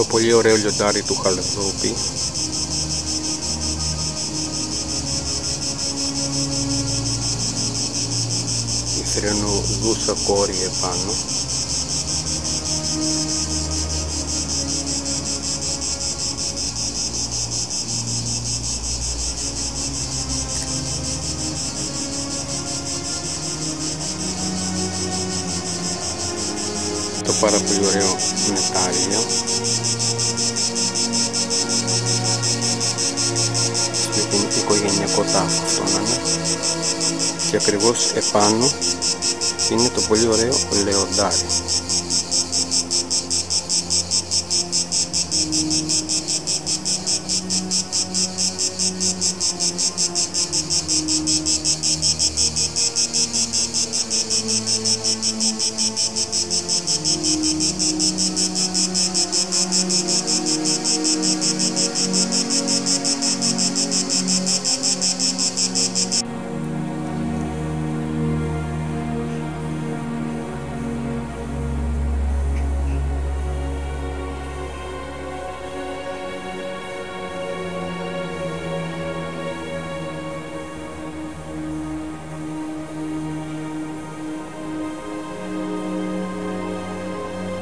το πολύ ωραίο λιοντάρι του Χαλδούπη. Η θρενοδούσα κόρη επάνω. Το πάρα πολύ ωραίο μετάλλιο την οικογενειακό τάφο αυτό να είναι και ακριβώς επάνω είναι το πολύ ωραίο λεοντάρι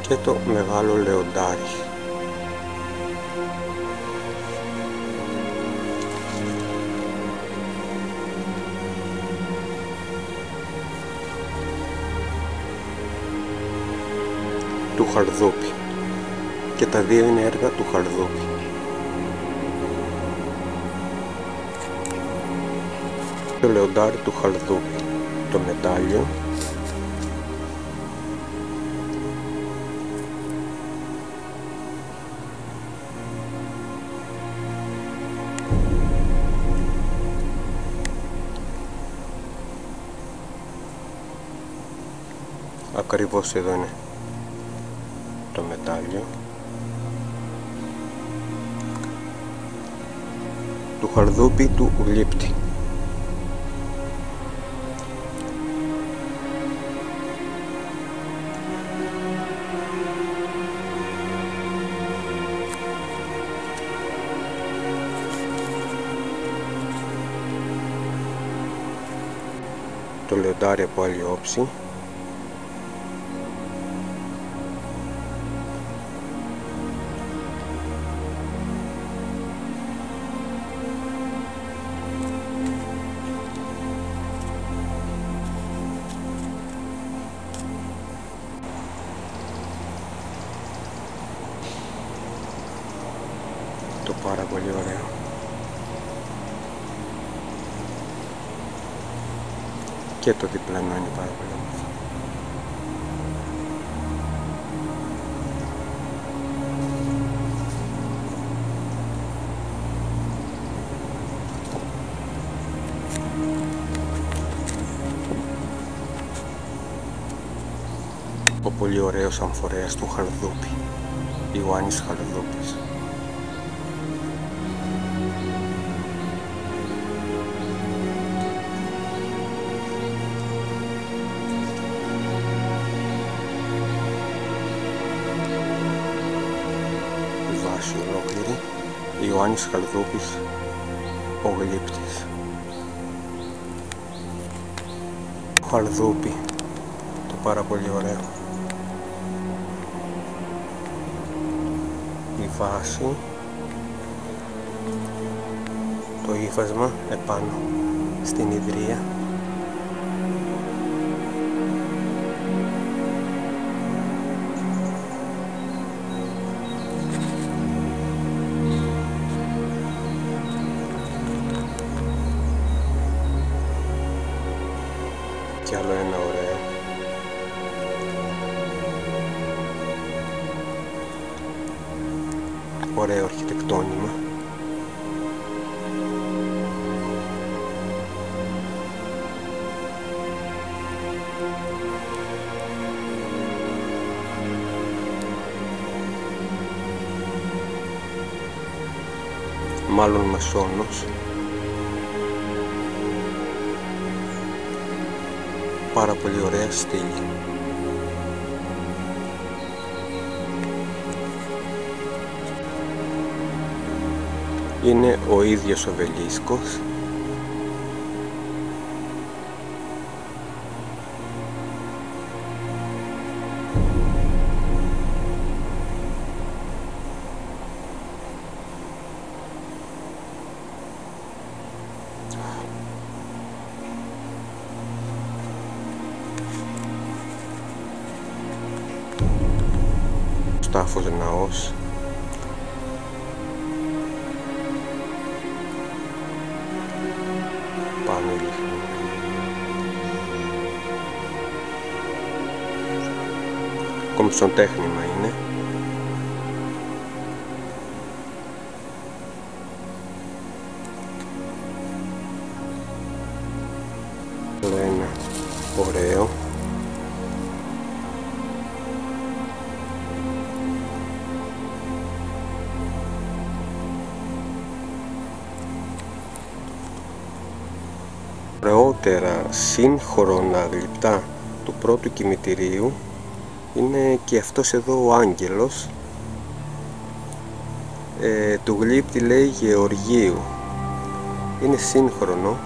και το μεγάλο λεοντάρι. του Χαρδόπη και τα δύο είναι έργα του Χαρδόπη. Το λεοντάρι του Χαρδόπη, το μετάλλιο ακριβώς εδώ είναι το μετάλλιο. Του χαρδούπι του γλύπτη το λιοντάρι από άλλη όψη πολύ ωραίο και το διπλανό είναι πάρα πολύ όμορφο. Ο πολύ ωραίος αμφορέας του Χαρδούπη Ιωάννης Χαρδούπης βάση ολόκληρη Ιωάννης Χαρδούπης ο γλύπτης. Χαρδούπη το πάρα πολύ ωραίο. Η βάση το ύφασμα επάνω στην ιδρία ωραίο αρχιτεκτόνημα μάλλον μεσόνος. Πάρα πολύ ωραία στήλη είναι ο ίδιος ο Βελίσκος. Στάφος ναός κομψοτέχνημα είναι. Ένα ωραίο. Ωραιότερα σύγχρονα γλυπτά του πρώτου κημητηρίου είναι και αυτός εδώ ο άγγελος. Ε, του γλύπτη λέει Γεωργίου είναι σύγχρονο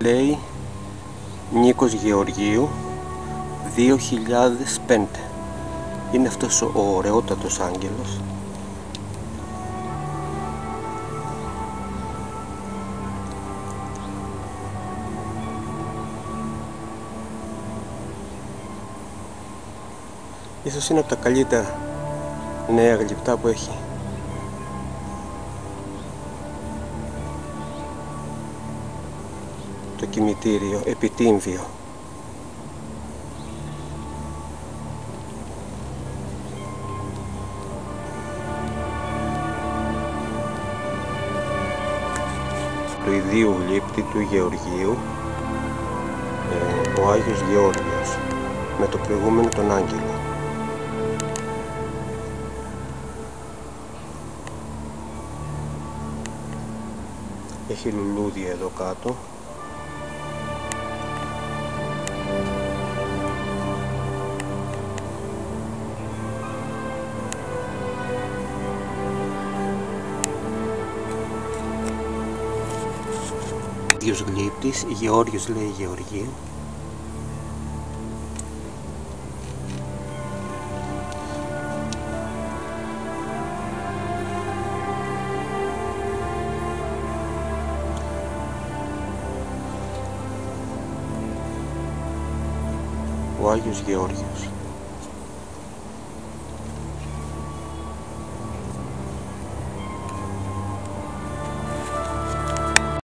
λέει Νίκος Γεωργίου 2005 είναι αυτός ο ωραιότατος άγγελος. Ίσως είναι από τα καλύτερα νέα γλυπτά που έχει το κημητήριο επιτύμβιο. Του ιδίου γλύπτη του Γεωργίου ε, ο Άγιος Γεώργιος με το προηγούμενο τον Άγγελο. Έχει λουλούδια εδώ κάτω ίδιος γλύπτης, Γεώργιος λέει Γεωργίου. Ο Άγιος Γεώργιος.